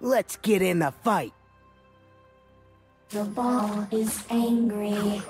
Let's get in the fight. The ball is angry.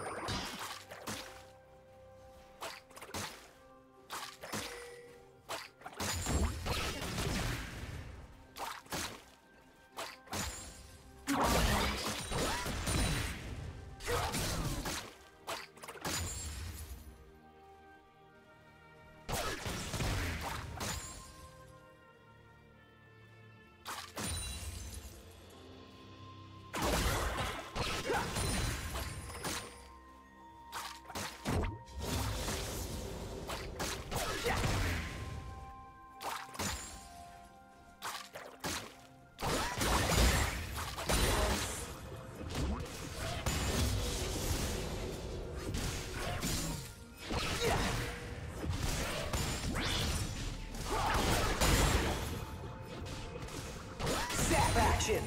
Action!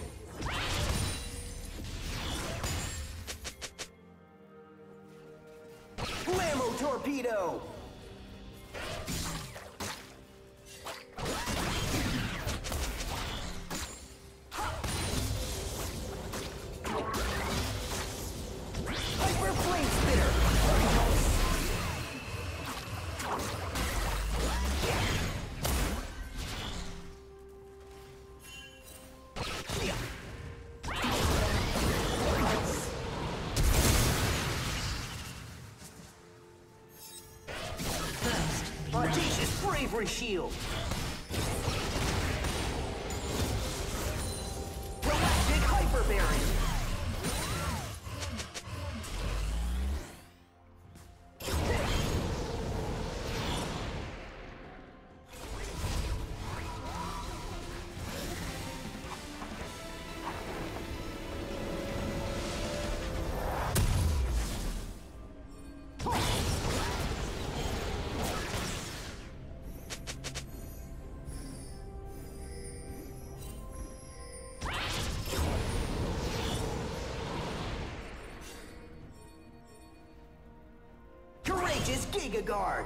Blammo torpedo! Shield! Courageous Giga Guard!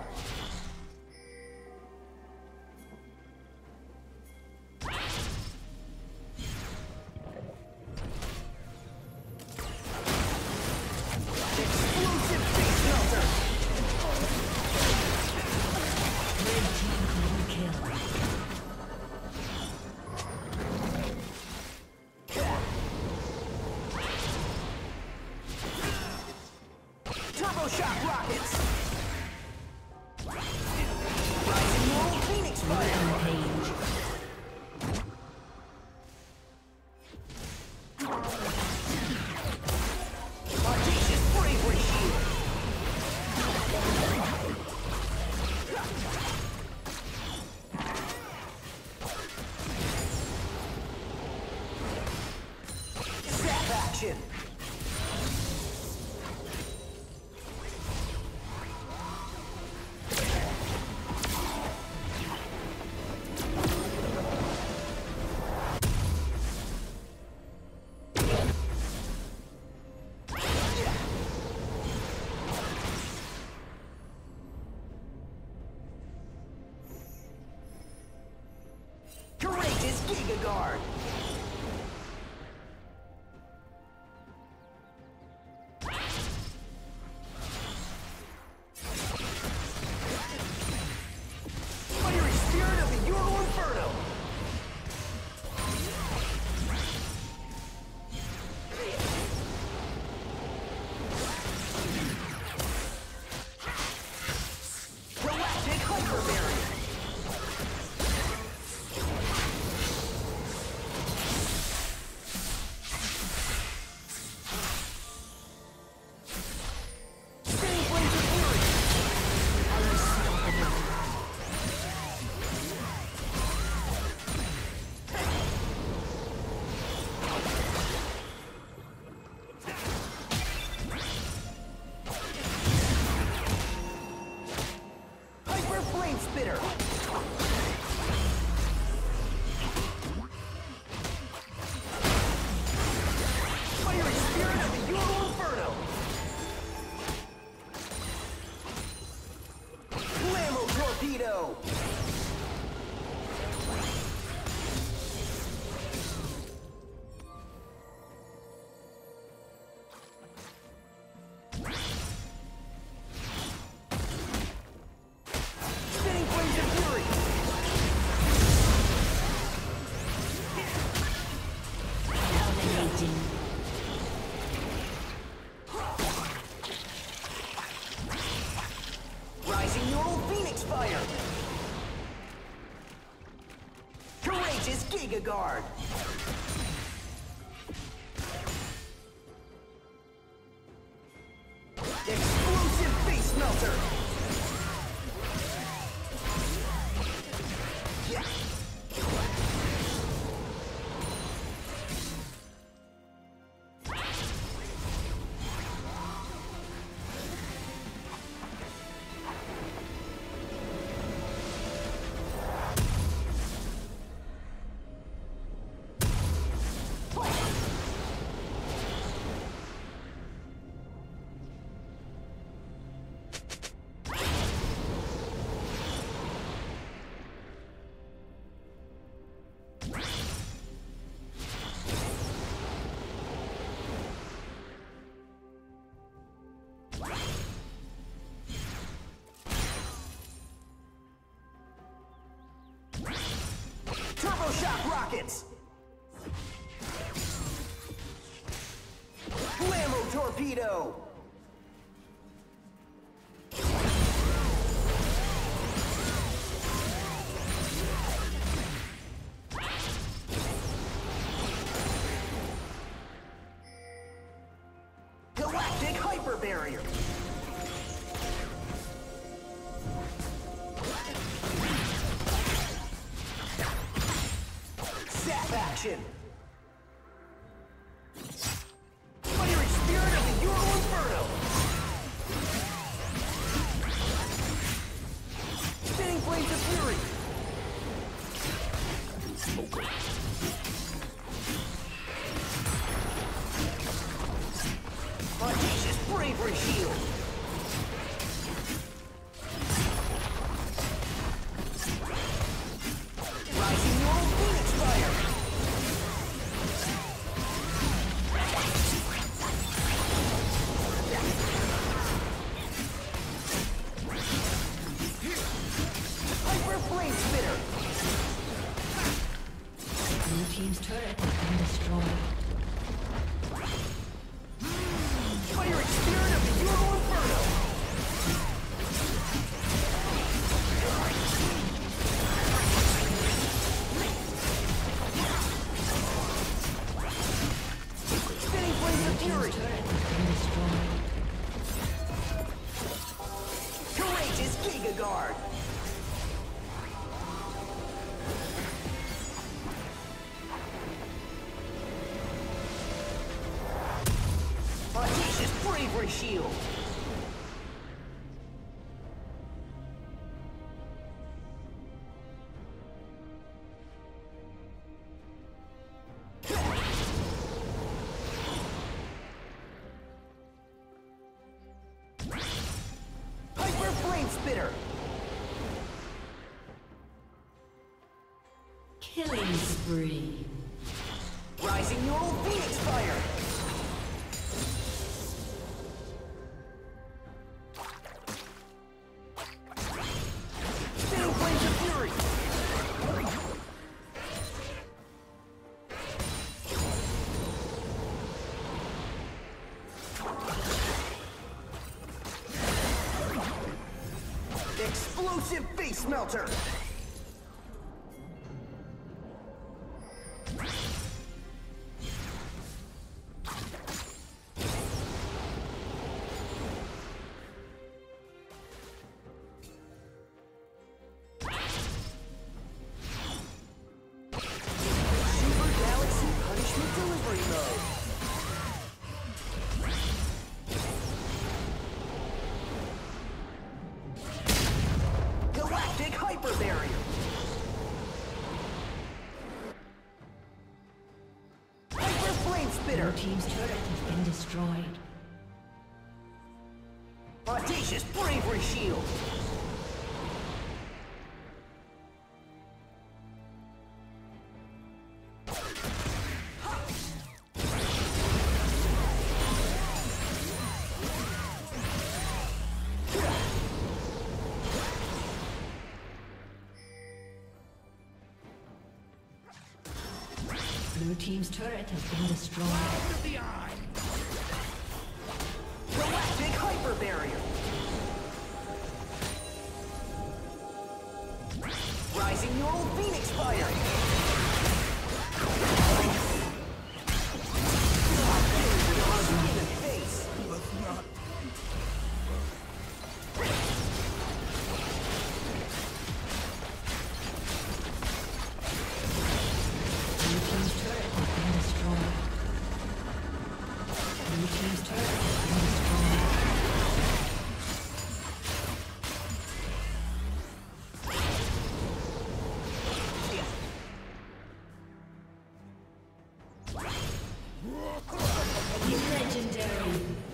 Shock rockets! Giga Guard! A Guard. Rockets. Blammo Torpedo. Galactic Hyper Barrier. Shield. Hyper. Killing spree. Explosive Hyper Flame Blue Spitter. team's turret has been destroyed. Audacious Bravery Shield. Blue team's turret has been destroyed. Of the eye. Galactic Hyper Barrier. Rising Neural Phoenix Fire. Legendary.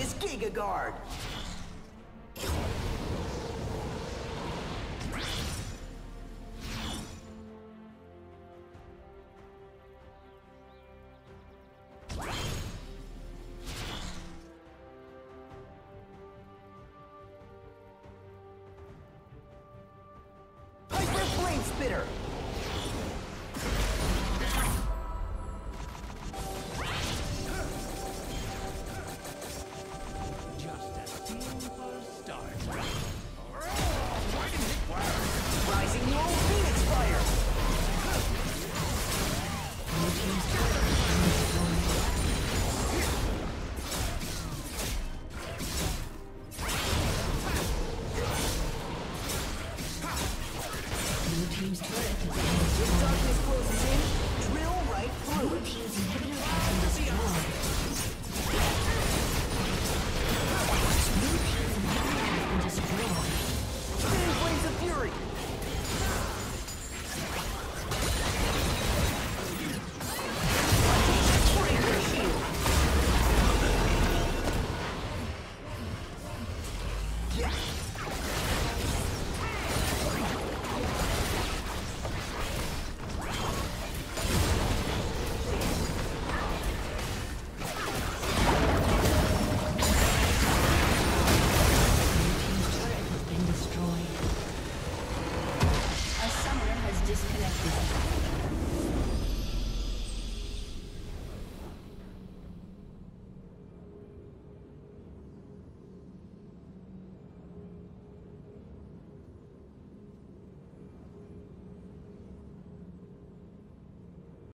Courageous Giga Guard. Hyper Flame Spitter. No!